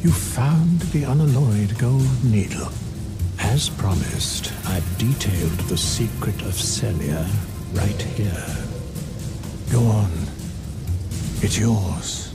You found the unalloyed gold needle. As promised, I've detailed the secret of Sellia right here. Go on. It's yours.